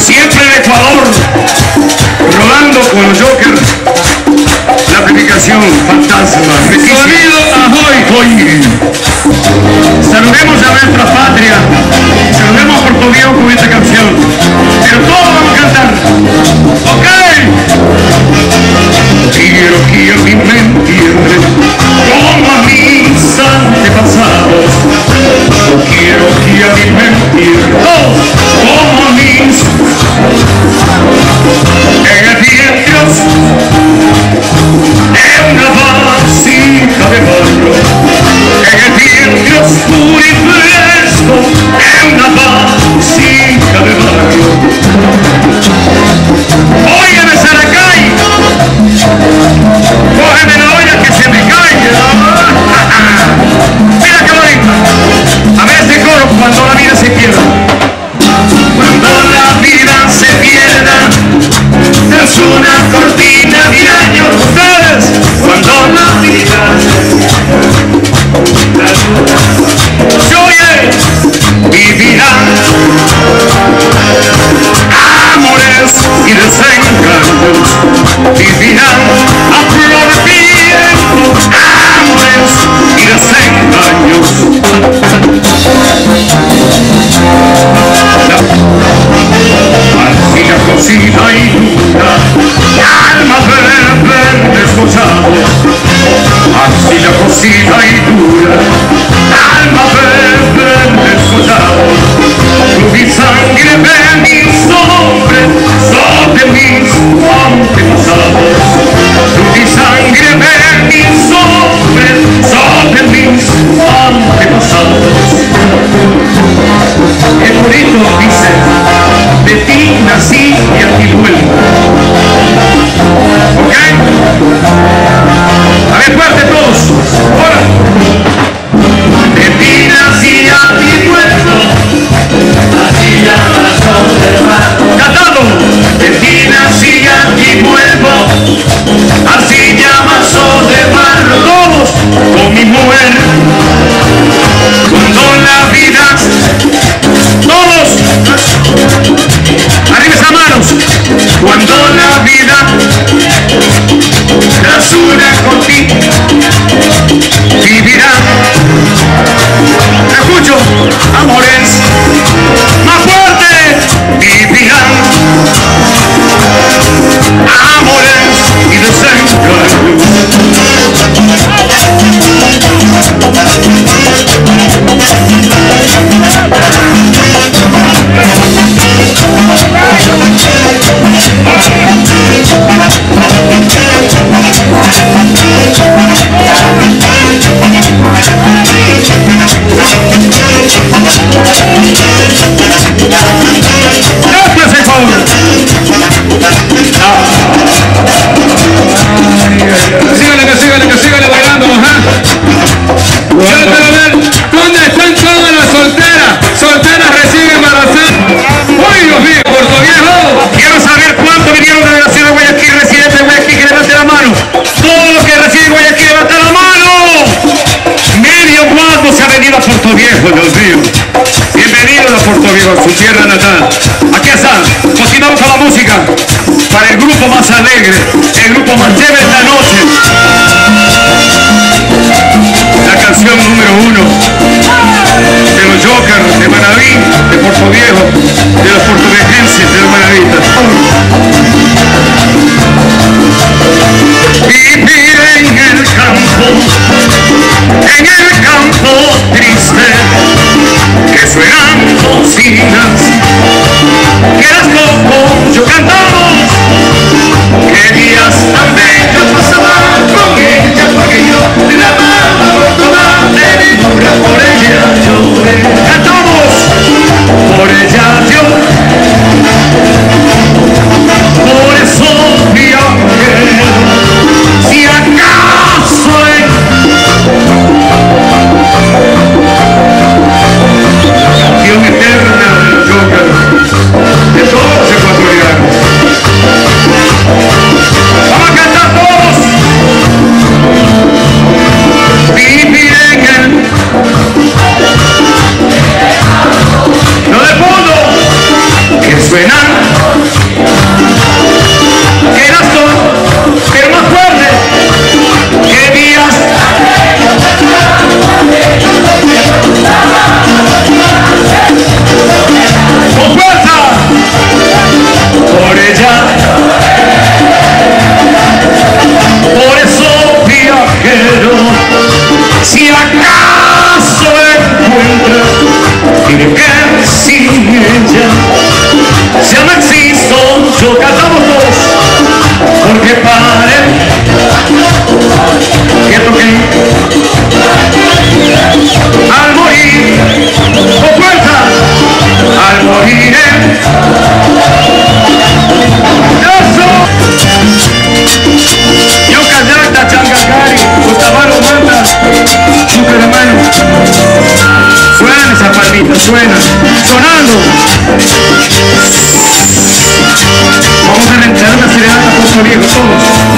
siempre en Ecuador, rodando con los Joker, la aplicación fantasma. Sonido Ahoy, hoy. hoy. Saludemos a nuestra patria, saludemos por tu Dios con esta canción, pero todos vamos a cantar, ¿ok? Quiero que a mí me como a mis antepasados, quiero que a mí cocida y dura, alma verde de su lado, mi sangre de mi sobre, sobre mis antepasados, mi sangre de mi sobre, sobre mis antepasados. El bonito dice, de ti para el grupo más alegre, el grupo más lleve la noche. La canción número uno de los Jokers, de Manaví, de Puerto Viejo, de los portugueses. Por ella si acaso encuentras, que sin ella, ya no existo, yo cantamos todos, porque pare, suena, sonando. Vamos a rentar una serenata por viejo todos.